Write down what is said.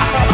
Bye.